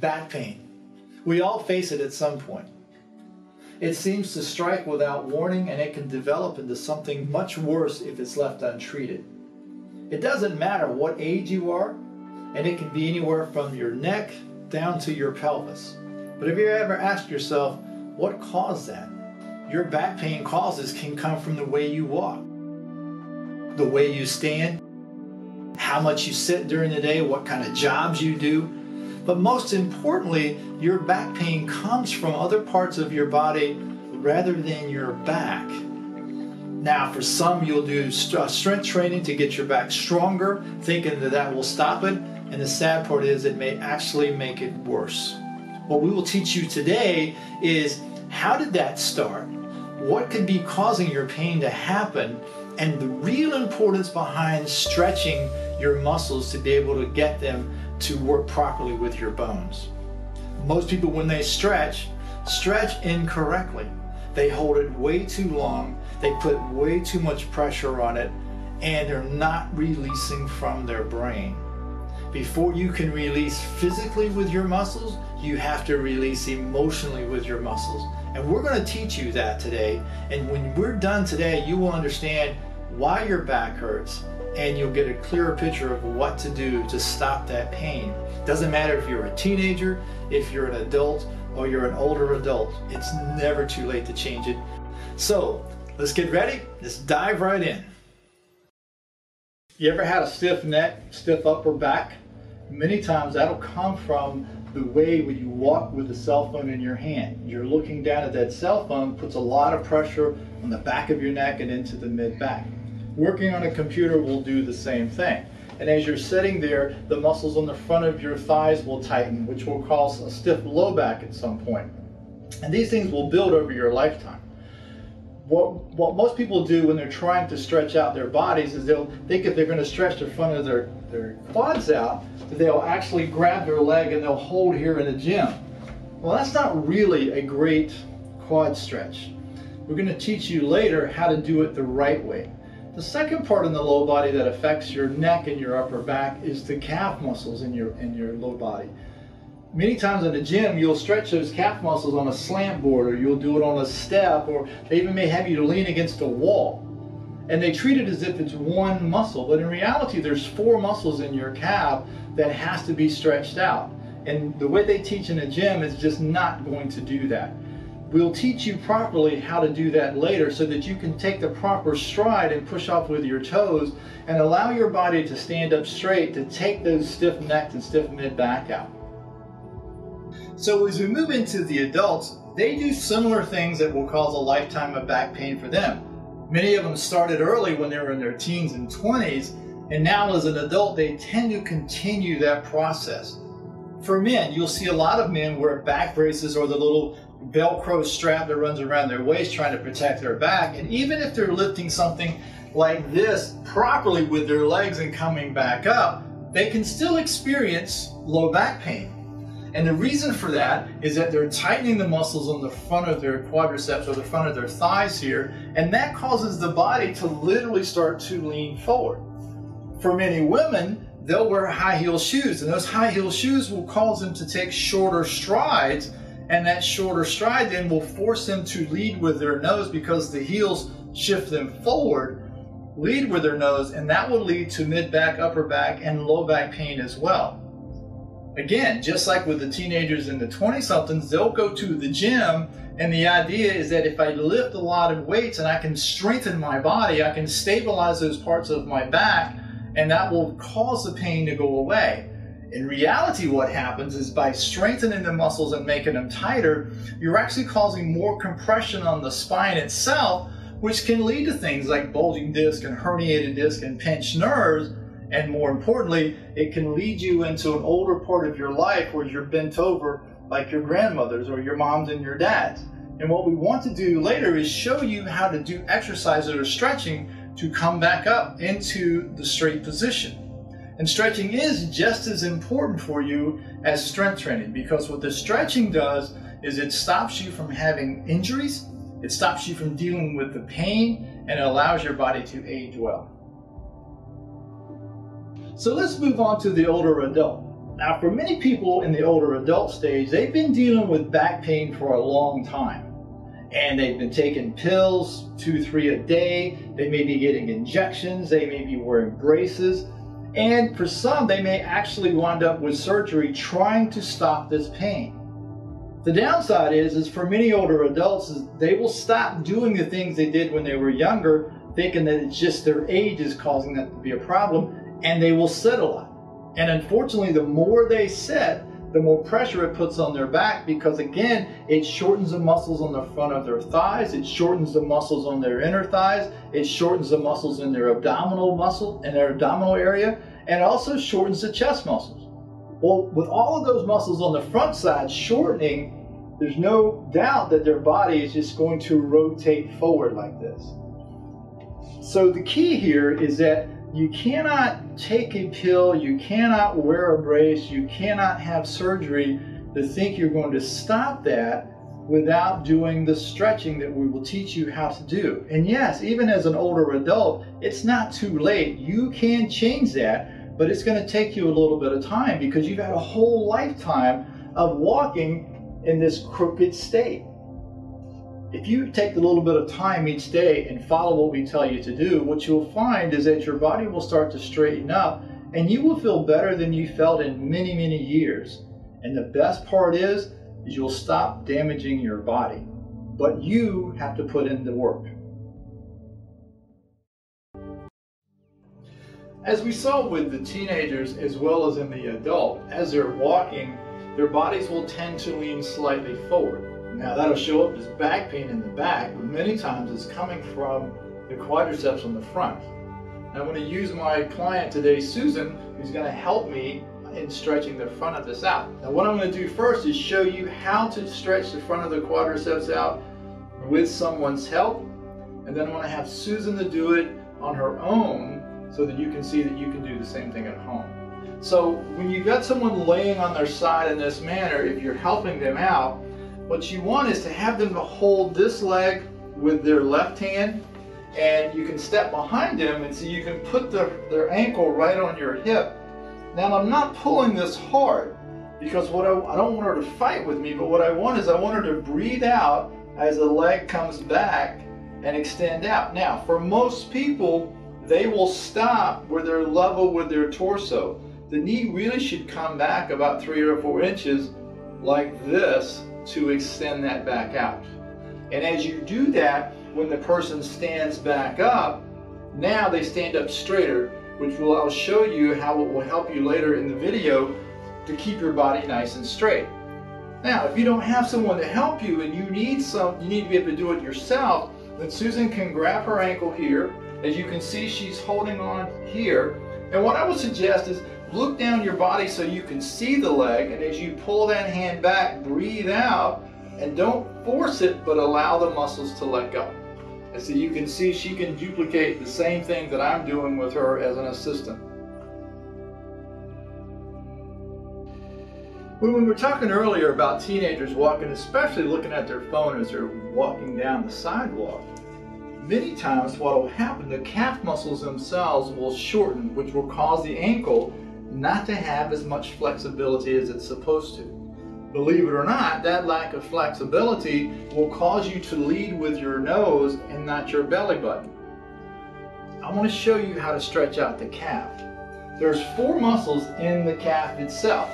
back pain. We all face it at some point. It seems to strike without warning and it can develop into something much worse if it's left untreated. It doesn't matter what age you are, and it can be anywhere from your neck down to your pelvis. But have you ever asked yourself, what caused that? Your back pain causes can come from the way you walk, the way you stand, how much you sit during the day, what kind of jobs you do. But most importantly, your back pain comes from other parts of your body rather than your back. Now, for some, you'll do uh, strength training to get your back stronger, thinking that that will stop it. And the sad part is, it may actually make it worse. What we will teach you today is how did that start? What could be causing your pain to happen? And the real importance behind stretching your muscles to be able to get them to work properly with your bones. Most people, when they stretch, stretch incorrectly. They hold it way too long, they put way too much pressure on it, and they're not releasing from their brain. Before you can release physically with your muscles, you have to release emotionally with your muscles. And we're going to teach you that today. And when we're done today, you will understand why your back hurts and you'll get a clearer picture of what to do to stop that pain. Doesn't matter if you're a teenager, if you're an adult, or you're an older adult. It's never too late to change it. So let's get ready. Let's dive right in. You ever had a stiff neck, stiff upper back? Many times that'll come from the way when you walk with the cell phone in your hand. You're looking down at that cell phone, puts a lot of pressure on the back of your neck and into the mid back. Working on a computer will do the same thing. And as you're sitting there, the muscles on the front of your thighs will tighten, which will cause a stiff low back at some point. And these things will build over your lifetime. What, what most people do when they're trying to stretch out their bodies is they'll think if they're going to stretch the front of their, their quads out, they'll actually grab their leg and they'll hold here in the gym. Well, that's not really a great quad stretch. We're going to teach you later how to do it the right way. The second part in the low body that affects your neck and your upper back is the calf muscles in your in your low body. Many times in the gym, you'll stretch those calf muscles on a slant board, or you'll do it on a step, or they even may have you to lean against a wall. And they treat it as if it's one muscle, but in reality, there's four muscles in your calf that has to be stretched out. And the way they teach in a gym is just not going to do that. We'll teach you properly how to do that later so that you can take the proper stride and push off with your toes and allow your body to stand up straight to take those stiff neck and stiff mid back out. So as we move into the adults, they do similar things that will cause a lifetime of back pain for them. Many of them started early when they were in their teens and 20s, and now as an adult, they tend to continue that process. For men, you'll see a lot of men wear back braces or the little Velcro strap that runs around their waist trying to protect their back. And even if they're lifting something like this properly with their legs and coming back up, they can still experience low back pain. And the reason for that is that they're tightening the muscles on the front of their quadriceps or the front of their thighs here, and that causes the body to literally start to lean forward. For many women, they'll wear high heel shoes, and those high heel shoes will cause them to take shorter strides and that shorter stride then will force them to lead with their nose because the heels shift them forward, lead with their nose, and that will lead to mid back, upper back, and low back pain as well. Again, just like with the teenagers and the 20 somethings, they'll go to the gym, and the idea is that if I lift a lot of weights and I can strengthen my body, I can stabilize those parts of my back, and that will cause the pain to go away. In reality, what happens is by strengthening the muscles and making them tighter, you're actually causing more compression on the spine itself, which can lead to things like bulging disc and herniated disc and pinched nerves. And more importantly, it can lead you into an older part of your life where you're bent over like your grandmothers or your moms and your dads. And what we want to do later is show you how to do exercises or stretching to come back up into the straight position. And stretching is just as important for you as strength training because what the stretching does is it stops you from having injuries, it stops you from dealing with the pain, and it allows your body to age well. So let's move on to the older adult. Now, for many people in the older adult stage, they've been dealing with back pain for a long time. And they've been taking pills, two, three a day. They may be getting injections. They may be wearing braces. And for some, they may actually wind up with surgery trying to stop this pain. The downside is, is for many older adults, is they will stop doing the things they did when they were younger, thinking that it's just their age is causing that to be a problem, and they will sit a lot. And unfortunately, the more they sit, the more pressure it puts on their back because again, it shortens the muscles on the front of their thighs, it shortens the muscles on their inner thighs, it shortens the muscles in their abdominal muscle, in their abdominal area, and also shortens the chest muscles. Well, with all of those muscles on the front side shortening, there's no doubt that their body is just going to rotate forward like this. So the key here is that you cannot take a pill, you cannot wear a brace, you cannot have surgery to think you're going to stop that without doing the stretching that we will teach you how to do. And yes, even as an older adult, it's not too late. You can change that, but it's going to take you a little bit of time because you've had a whole lifetime of walking in this crooked state if you take a little bit of time each day and follow what we tell you to do, what you'll find is that your body will start to straighten up and you will feel better than you felt in many, many years. And the best part is, is you'll stop damaging your body. But you have to put in the work. As we saw with the teenagers as well as in the adult, as they're walking, their bodies will tend to lean slightly forward. Now that'll show up as back pain in the back, but many times it's coming from the quadriceps on the front. I'm going to use my client today, Susan, who's going to help me in stretching the front of this out. Now what I'm going to do first is show you how to stretch the front of the quadriceps out with someone's help. And then I'm going to have Susan to do it on her own so that you can see that you can do the same thing at home. So when you've got someone laying on their side in this manner, if you're helping them out, what you want is to have them to hold this leg with their left hand and you can step behind them and so you can put the, their ankle right on your hip. Now I'm not pulling this hard because what I, I don't want her to fight with me, but what I want is I want her to breathe out as the leg comes back and extend out. Now for most people, they will stop where they're level with their torso. The knee really should come back about three or four inches like this to extend that back out. And as you do that, when the person stands back up, now they stand up straighter, which will I'll show you how it will help you later in the video to keep your body nice and straight. Now, if you don't have someone to help you and you need some, you need to be able to do it yourself, then Susan can grab her ankle here. As you can see, she's holding on here. And what I would suggest is Look down your body so you can see the leg, and as you pull that hand back, breathe out, and don't force it, but allow the muscles to let go. And so you can see she can duplicate the same thing that I'm doing with her as an assistant. When we were talking earlier about teenagers walking, especially looking at their phone as they're walking down the sidewalk, many times what will happen, the calf muscles themselves will shorten, which will cause the ankle not to have as much flexibility as it's supposed to. Believe it or not, that lack of flexibility will cause you to lead with your nose and not your belly button. I want to show you how to stretch out the calf. There's four muscles in the calf itself,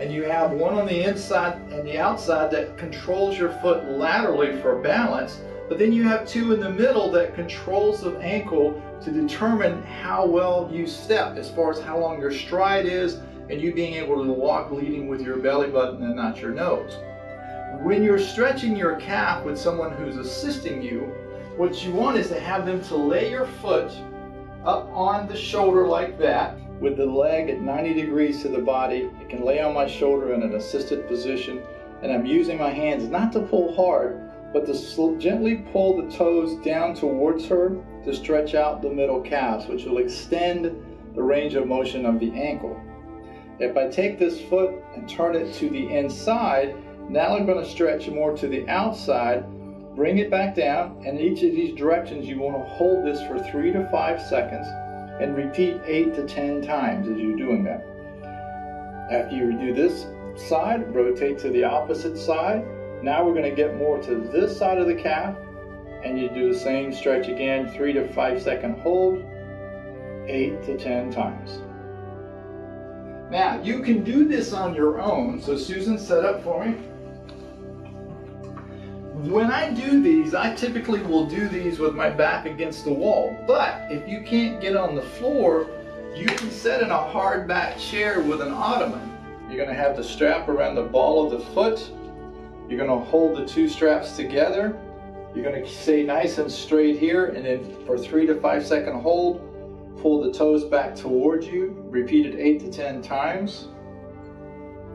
and you have one on the inside and the outside that controls your foot laterally for balance, but then you have two in the middle that controls the ankle to determine how well you step as far as how long your stride is and you being able to walk leading with your belly button and not your nose. When you're stretching your calf with someone who's assisting you, what you want is to have them to lay your foot up on the shoulder like that with the leg at 90 degrees to the body. It can lay on my shoulder in an assisted position and I'm using my hands not to pull hard but to gently pull the toes down towards her to stretch out the middle calves, which will extend the range of motion of the ankle. If I take this foot and turn it to the inside, now I'm going to stretch more to the outside, bring it back down, and each of these directions you want to hold this for three to five seconds and repeat eight to ten times as you're doing that. After you do this side, rotate to the opposite side. Now we're going to get more to this side of the calf and you do the same stretch again, three to five second hold, eight to 10 times. Now, you can do this on your own. So Susan, set up for me. When I do these, I typically will do these with my back against the wall. But if you can't get on the floor, you can sit in a hard back chair with an ottoman. You're gonna have the strap around the ball of the foot. You're gonna hold the two straps together. You're gonna stay nice and straight here and then for three to five second hold, pull the toes back towards you. Repeat it eight to 10 times.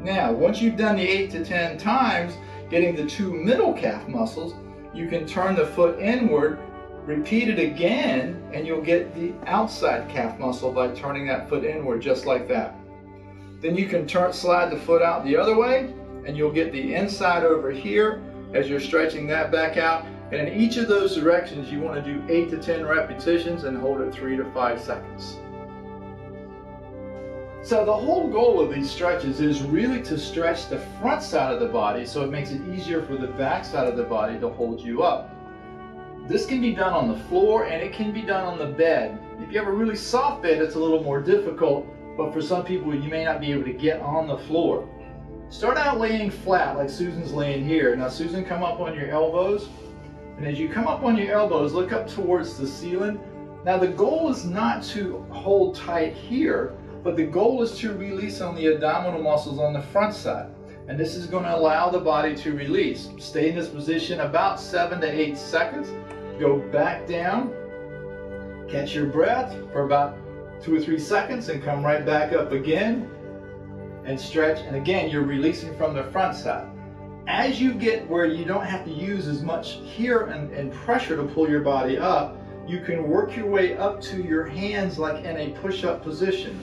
Now, once you've done the eight to 10 times, getting the two middle calf muscles, you can turn the foot inward, repeat it again, and you'll get the outside calf muscle by turning that foot inward just like that. Then you can turn, slide the foot out the other way, and you'll get the inside over here as you're stretching that back out. And in each of those directions, you want to do 8 to 10 repetitions and hold it 3 to 5 seconds. So the whole goal of these stretches is really to stretch the front side of the body so it makes it easier for the back side of the body to hold you up. This can be done on the floor and it can be done on the bed. If you have a really soft bed, it's a little more difficult, but for some people, you may not be able to get on the floor. Start out laying flat like Susan's laying here. Now Susan, come up on your elbows. And as you come up on your elbows, look up towards the ceiling. Now the goal is not to hold tight here, but the goal is to release on the abdominal muscles on the front side. And this is going to allow the body to release. Stay in this position about seven to eight seconds. Go back down. Catch your breath for about two or three seconds and come right back up again and stretch. And again, you're releasing from the front side. As you get where you don't have to use as much here and, and pressure to pull your body up, you can work your way up to your hands like in a push-up position.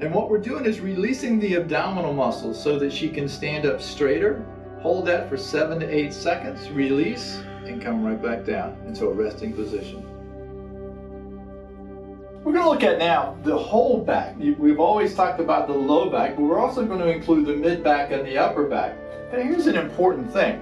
And what we're doing is releasing the abdominal muscles so that she can stand up straighter. Hold that for seven to eight seconds, release, and come right back down into a resting position. We're going to look at now the whole back. We've always talked about the low back, but we're also going to include the mid back and the upper back. But here's an important thing.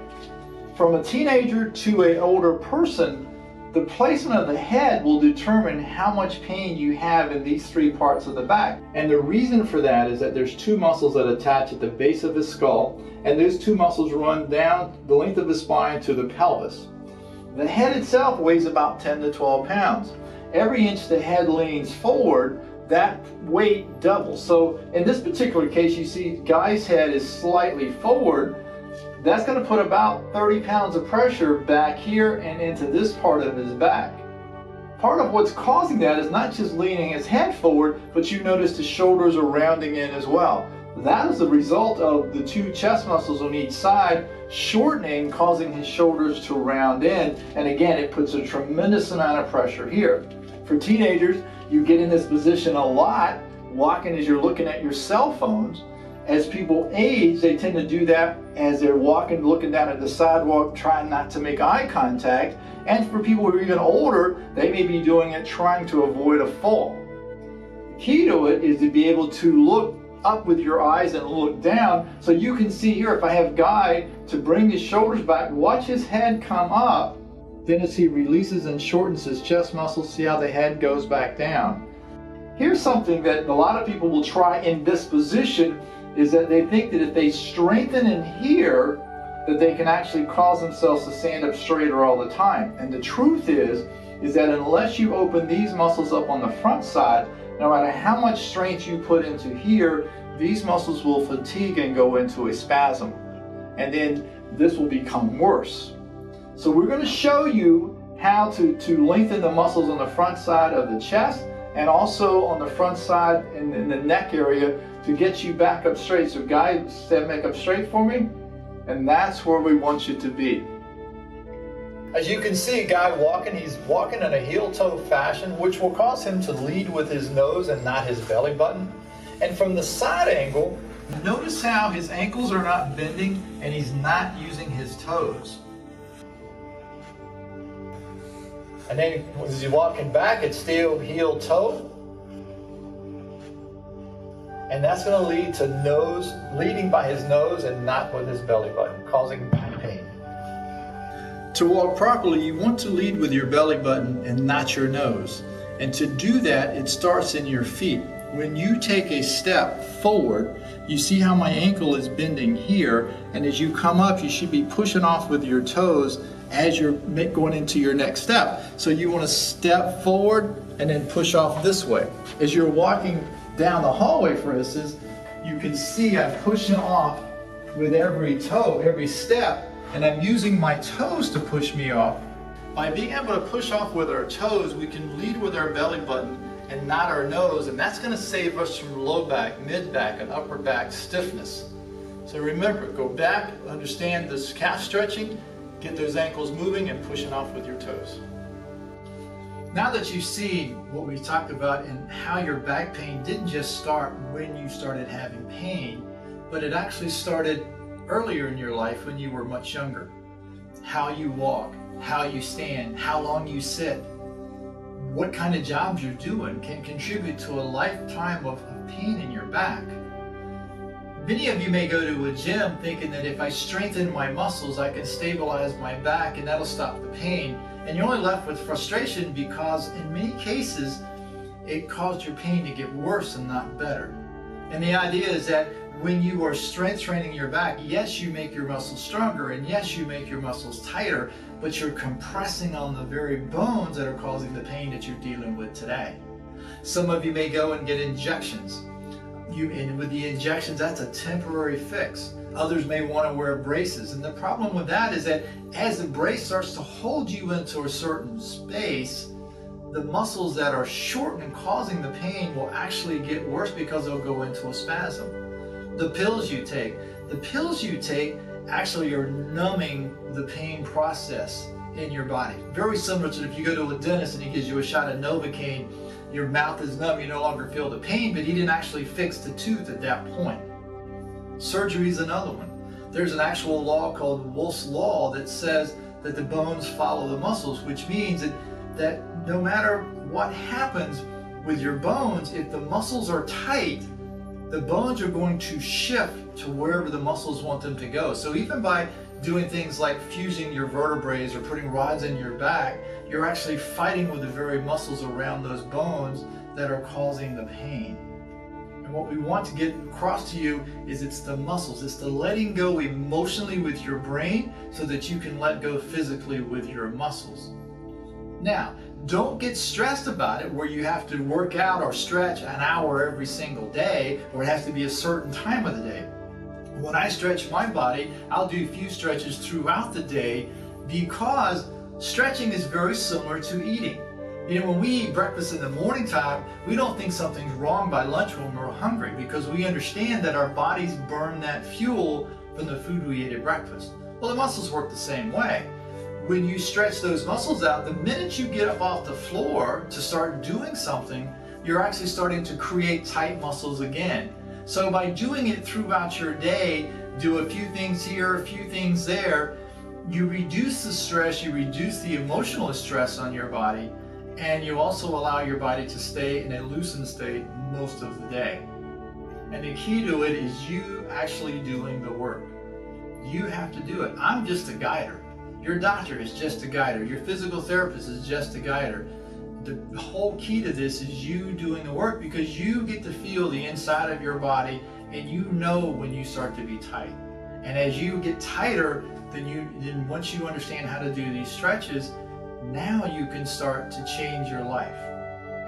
From a teenager to an older person, the placement of the head will determine how much pain you have in these three parts of the back. And the reason for that is that there's two muscles that attach at the base of the skull, and those two muscles run down the length of the spine to the pelvis. The head itself weighs about 10 to 12 pounds. Every inch the head leans forward, that weight doubles. So in this particular case, you see guy's head is slightly forward, that's going to put about 30 pounds of pressure back here and into this part of his back. Part of what's causing that is not just leaning his head forward, but you notice the shoulders are rounding in as well. That is the result of the two chest muscles on each side shortening, causing his shoulders to round in. And again, it puts a tremendous amount of pressure here. For teenagers, you get in this position a lot, walking as you're looking at your cell phones as people age, they tend to do that as they're walking, looking down at the sidewalk, trying not to make eye contact. And for people who are even older, they may be doing it trying to avoid a fall. The key to it is to be able to look up with your eyes and look down. So you can see here, if I have Guy to bring his shoulders back, watch his head come up. Then as he releases and shortens his chest muscles, see how the head goes back down. Here's something that a lot of people will try in this position is that they think that if they strengthen in here, that they can actually cause themselves to stand up straighter all the time. And the truth is, is that unless you open these muscles up on the front side, no matter how much strength you put into here, these muscles will fatigue and go into a spasm. And then this will become worse. So we're going to show you how to, to lengthen the muscles on the front side of the chest and also on the front side in, in the neck area to get you back up straight. So guys, stand back up straight for me. And that's where we want you to be. As you can see, guy walking, he's walking in a heel-toe fashion, which will cause him to lead with his nose and not his belly button. And from the side angle, notice how his ankles are not bending and he's not using his toes. And then as you're walking back, it's still heel-toe. And that's going to lead to nose, leading by his nose and not with his belly button, causing pain. To walk properly, you want to lead with your belly button and not your nose. And to do that, it starts in your feet. When you take a step forward, you see how my ankle is bending here, and as you come up, you should be pushing off with your toes as you're going into your next step. So you want to step forward and then push off this way. As you're walking down the hallway, for instance, you can see I'm pushing off with every toe, every step, and I'm using my toes to push me off. By being able to push off with our toes, we can lead with our belly button and not our nose, and that's going to save us from low back, mid back, and upper back stiffness. So remember, go back, understand this calf stretching, get those ankles moving, and pushing off with your toes. Now that you see what we talked about and how your back pain didn't just start when you started having pain, but it actually started earlier in your life when you were much younger. How you walk, how you stand, how long you sit, what kind of jobs you're doing can contribute to a lifetime of, of pain in your back. Many of you may go to a gym thinking that if I strengthen my muscles, I can stabilize my back and that'll stop the pain. And you're only left with frustration because in many cases, it caused your pain to get worse and not better. And the idea is that when you are strength training your back, yes, you make your muscles stronger and yes, you make your muscles tighter, but you're compressing on the very bones that are causing the pain that you're dealing with today. Some of you may go and get injections. You, and with the injections, that's a temporary fix. Others may want to wear braces. And the problem with that is that as the brace starts to hold you into a certain space, the muscles that are shortened and causing the pain will actually get worse because they'll go into a spasm. The pills you take, the pills you take actually are numbing the pain process in your body. Very similar to if you go to a dentist and he gives you a shot of Novocaine, your mouth is numb, you no longer feel the pain, but he didn't actually fix the tooth at that point. Surgery is another one. There's an actual law called Wolff's Law that says that the bones follow the muscles, which means that, that no matter what happens with your bones, if the muscles are tight, the bones are going to shift to wherever the muscles want them to go. So even by doing things like fusing your vertebrae or putting rods in your back, you're actually fighting with the very muscles around those bones that are causing the pain. And what we want to get across to you is it's the muscles. It's the letting go emotionally with your brain so that you can let go physically with your muscles. Now, don't get stressed about it where you have to work out or stretch an hour every single day or it has to be a certain time of the day. When I stretch my body, I'll do a few stretches throughout the day because stretching is very similar to eating. You know, when we eat breakfast in the morning time, we don't think something's wrong by lunch when we're hungry because we understand that our bodies burn that fuel from the food we ate at breakfast. Well, the muscles work the same way. When you stretch those muscles out, the minute you get up off the floor to start doing something, you're actually starting to create tight muscles again. So by doing it throughout your day, do a few things here, a few things there, you reduce the stress, you reduce the emotional stress on your body, and you also allow your body to stay in a loosened state most of the day. And the key to it is you actually doing the work. You have to do it. I'm just a guider. Your doctor is just a guider. Your physical therapist is just a guider. The whole key to this is you doing the work because you get to feel the inside of your body and you know when you start to be tight. And as you get tighter, then you then once you understand how to do these stretches, now you can start to change your life.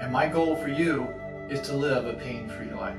And my goal for you is to live a pain-free life.